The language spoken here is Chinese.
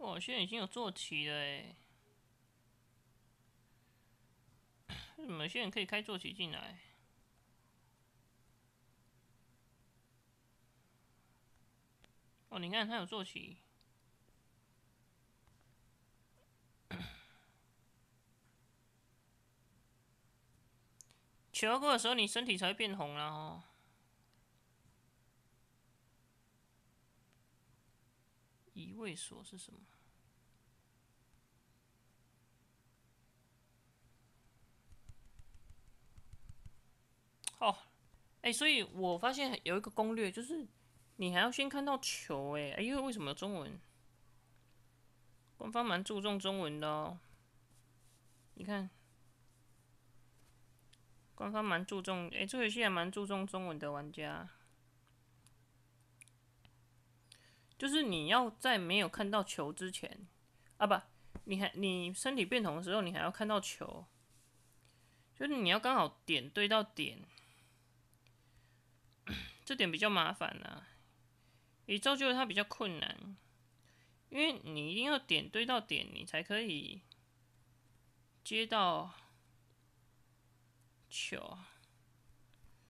哇，现在已经有坐骑了哎！为什么现在可以开坐骑进来？哦，你看他有坐骑。求过的时候，你身体才会变红了哦。一位所是什么？哦，哎，所以我发现有一个攻略，就是你还要先看到球，哎，因为为什么中文？官方蛮注重中文的哦。你看，官方蛮注重，哎，这个游戏还蛮注重中文的玩家。就是你要在没有看到球之前，啊不，你还你身体变红的时候，你还要看到球，就是你要刚好点对到点，这点比较麻烦啊，也造就它比较困难，因为你一定要点对到点，你才可以接到球。